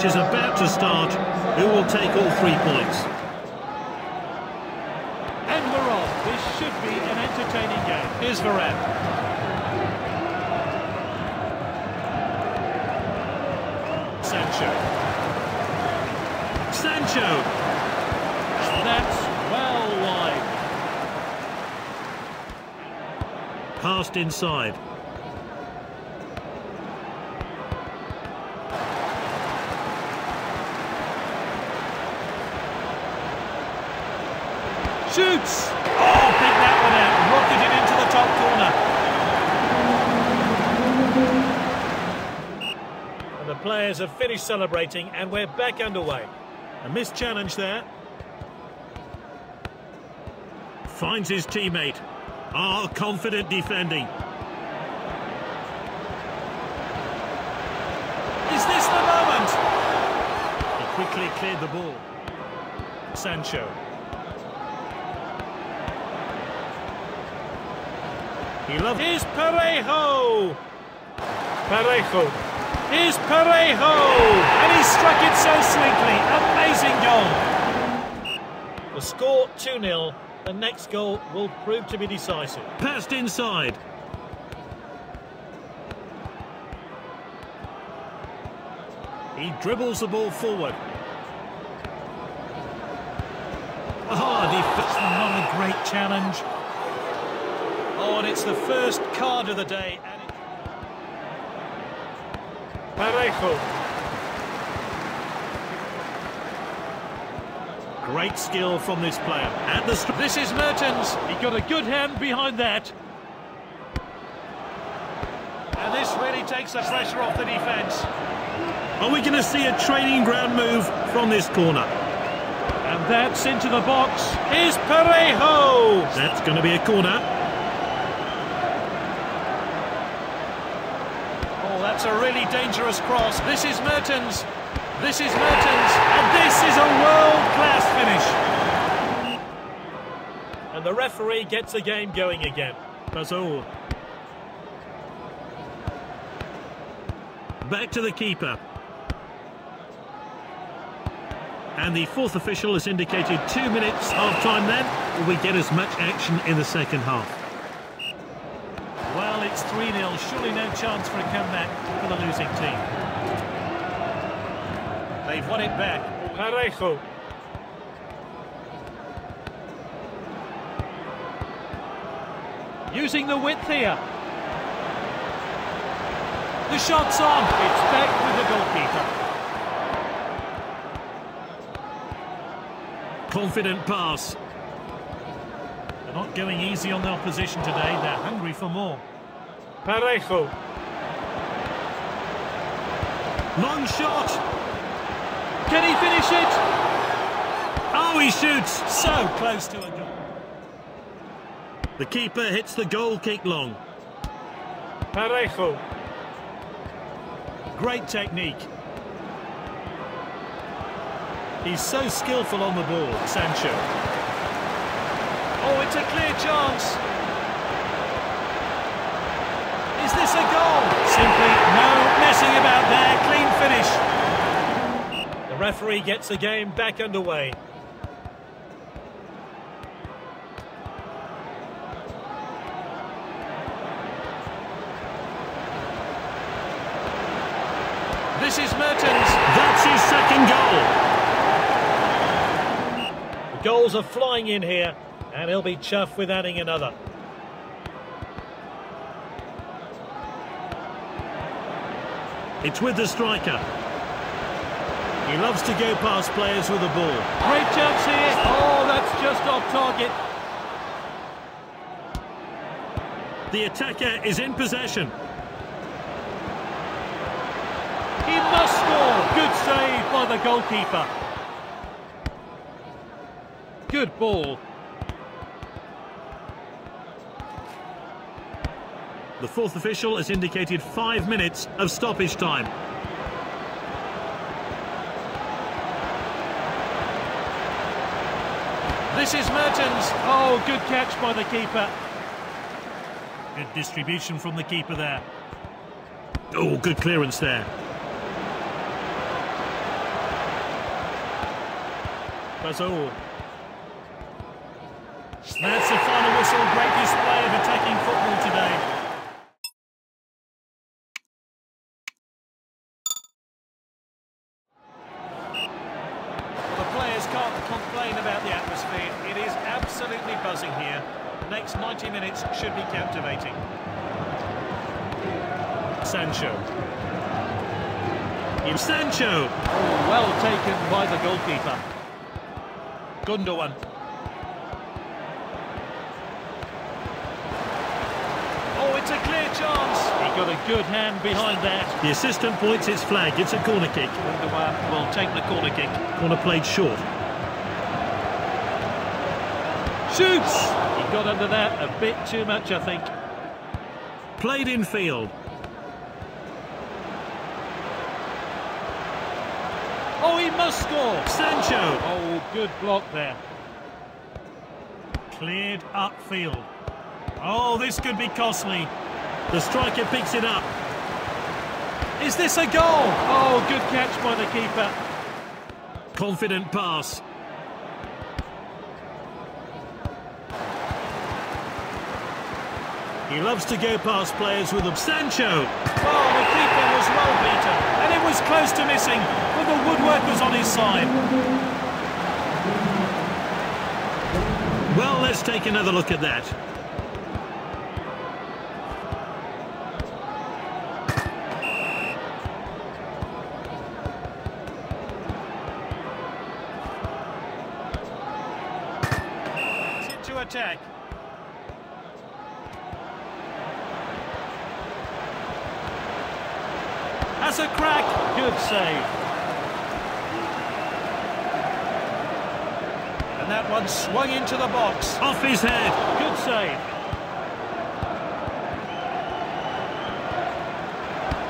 match is about to start. Who will take all three points? And we're on. This should be an entertaining game. Here's Varane. Sancho. Sancho. That's well wide. Passed inside. Shoots! Oh, pick that one out. Rocketed into the top corner. And the players have finished celebrating and we're back underway. A missed challenge there. Finds his teammate. Ah, oh, confident defending. Is this the moment? He quickly cleared the ball. Sancho. He loves. Here's Parejo. Parejo. Here's Parejo. And he struck it so sweetly. Amazing goal. The score 2-0. The next goal will prove to be decisive. Passed inside. He dribbles the ball forward. Oh, that's not a great challenge. Oh, and it's the first card of the day. And. Parejo. Great skill from this player. At the this is Mertens. He got a good hand behind that. And this really takes the pressure off the defence. Are we going to see a training ground move from this corner? And that's into the box. Is Parejo. That's going to be a corner. Oh, that's a really dangerous cross. This is Mertens. This is Mertens. And this is a world-class finish. And the referee gets the game going again. That's. Back to the keeper. And the fourth official has indicated two minutes half time then. We get as much action in the second half? It's 3-0. Surely no chance for a comeback for the losing team. They've won it back. Parejo. Using the width here. The shot's on. It's back with the goalkeeper. Confident pass. They're not going easy on the opposition today. They're hungry for more. Parejo. Long shot. Can he finish it? Oh, he shoots. So close to a goal. The keeper hits the goal kick long. Parejo. Great technique. He's so skillful on the ball, Sancho. Oh, it's a clear chance. Is this a goal? Simply no messing about there. Clean finish. The referee gets the game back underway. This is Mertens. That's his second goal. The goals are flying in here, and he'll be chuffed with adding another. It's with the striker. He loves to go past players with the ball. Great chance here. Oh, that's just off target. The attacker is in possession. He must score. Good save by the goalkeeper. Good ball. The fourth official has indicated five minutes of stoppage time. This is Mertens. Oh, good catch by the keeper. Good distribution from the keeper there. Oh, good clearance there. That's all. That's the final whistle. Great display of attacking football today. The players can't complain about the atmosphere. It is absolutely buzzing here. The next 90 minutes should be captivating. Sancho. Sancho. Oh, well taken by the goalkeeper. Gundogan. Oh, it's a clear chance. He got a good hand behind that. The assistant points his flag. It's a corner kick. Gundogan will take the corner kick. Corner played short. Shoots! Got under that a bit too much, I think. Played in field. Oh, he must score. Sancho. Oh, good block there. Cleared upfield. Oh, this could be costly. The striker picks it up. Is this a goal? Oh, good catch by the keeper. Confident pass. He loves to go past players with them. Sancho. Oh, the keeper was well beaten, and it was close to missing, but the woodwork was on his side. Well, let's take another look at that. To attack. Has a crack. Good save. And that one swung into the box. Off his head. Good save.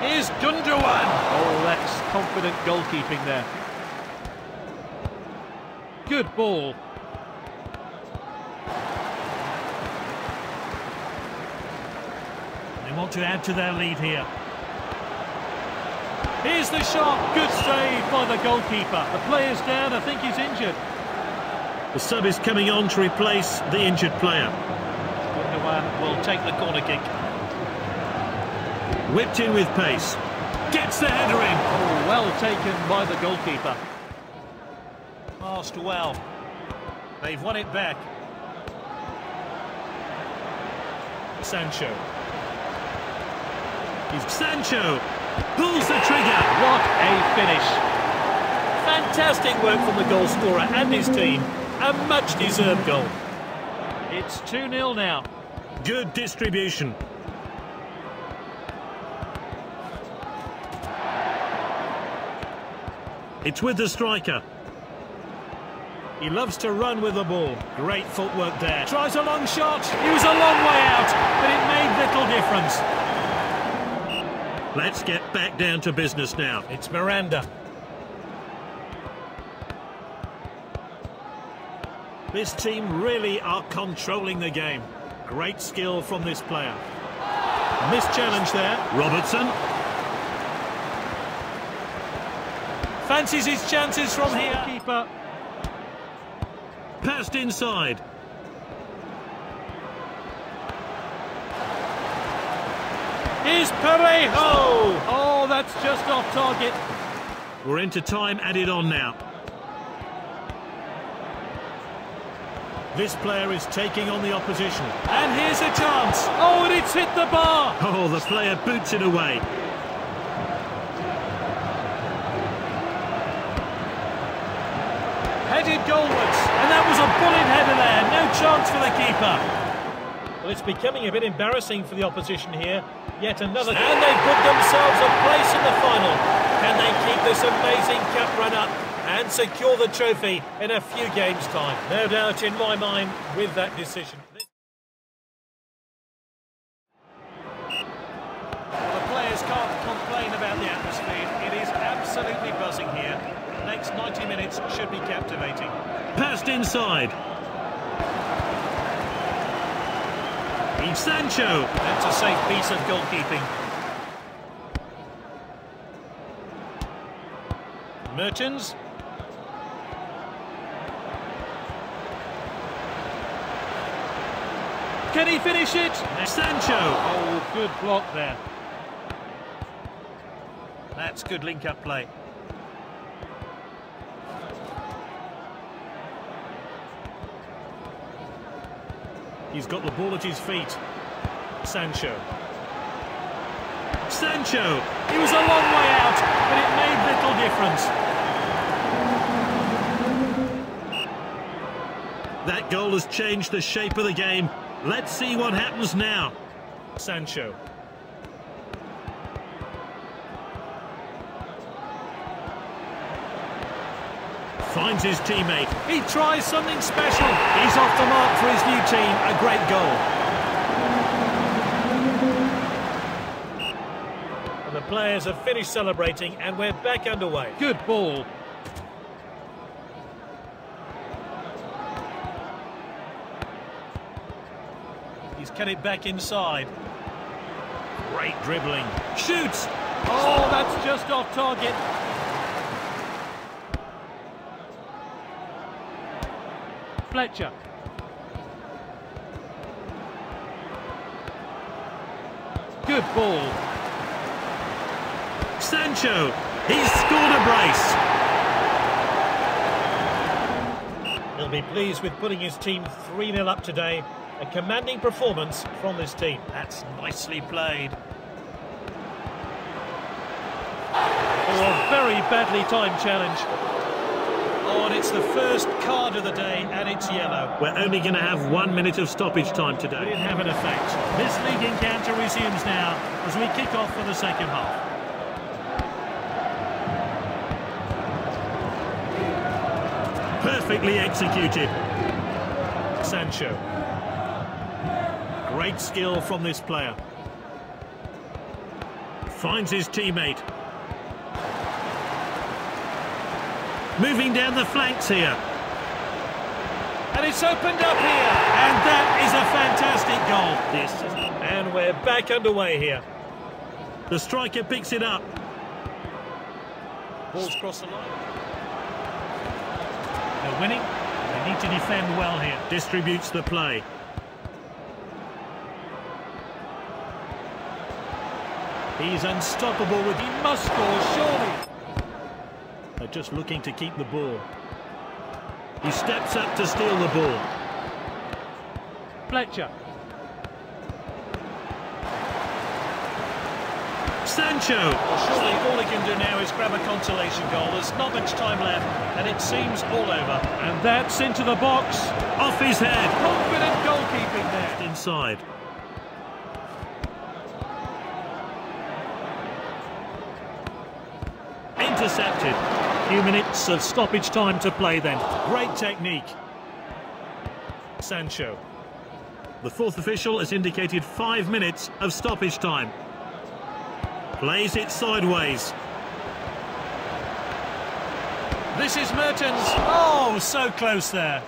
Here's Gundogan. Oh, that's confident goalkeeping there. Good ball. They want to add to their lead here. Here's the shot. Good save by the goalkeeper. The player's down. I think he's injured. The sub is coming on to replace the injured player. Gundogan will take the corner kick. Whipped in with pace. Gets the header in. Oh, well taken by the goalkeeper. Passed well. They've won it back. Sancho. He's Sancho. Pulls the trigger. What a finish. Fantastic work from the goal scorer and his team. A much-deserved goal. It's 2-0 now. Good distribution. It's with the striker. He loves to run with the ball. Great footwork there. Tries a long shot. He was a long way out, but it made little difference. Let's get back down to business now. It's Miranda. This team really are controlling the game. Great skill from this player. Missed challenge there. Robertson. Fancies his chances from here. Keeper. Passed inside. Here's Parejo. Oh, that's just off target. We're into time added on now. This player is taking on the opposition. And here's a chance. Oh, and it's hit the bar. Oh, the player boots it away. Headed goalwards. And that was a bullet header there. No chance for the keeper. Well, it's becoming a bit embarrassing for the opposition here. Yet another... And they put themselves a place in the final. Can they keep this amazing cup run up and secure the trophy in a few games' time? No doubt in my mind with that decision. Well, the players can't complain about the atmosphere. It is absolutely buzzing here. The next 90 minutes should be captivating. Passed inside. Sancho. That's a safe piece of goalkeeping. Mertens. Can he finish it? Sancho. Oh, good block there. That's good link-up play. He's got the ball at his feet. Sancho. Sancho! He was a long way out, but it made little difference. That goal has changed the shape of the game. Let's see what happens now. Sancho. Finds his teammate. He tries something special. He's off the mark for his new team. A great goal. And the players have finished celebrating and we're back underway. Good ball. He's cut it back inside. Great dribbling. Shoots! Oh, that's just off target. Fletcher. Good ball. Sancho. He's scored a brace. He'll be pleased with putting his team 3-0 up today. A commanding performance from this team. That's nicely played. Oh, a very badly timed challenge. It's the first card of the day, and it's yellow. We're only going to have one minute of stoppage time It today. didn't have an effect. This league encounter resumes now as we kick off for the second half. Perfectly executed. Sancho. Great skill from this player. Finds his teammate. Moving down the flanks here. And it's opened up here. And that is a fantastic goal. This. And we're back underway here. The striker picks it up. Ball's crossed the line. They're winning. They need to defend well here. Distributes the play. He's unstoppable with... He must score, surely. Just looking to keep the ball. He steps up to steal the ball. Fletcher. Sancho. Well, surely all he can do now is grab a consolation goal. There's not much time left, and it seems all over. And that's into the box. Off his head. Confident goalkeeping there. Inside. Intercepted. Few minutes of stoppage time to play then. Great technique. Sancho. The fourth official has indicated five minutes of stoppage time. Plays it sideways. This is Mertens. Oh, so close there.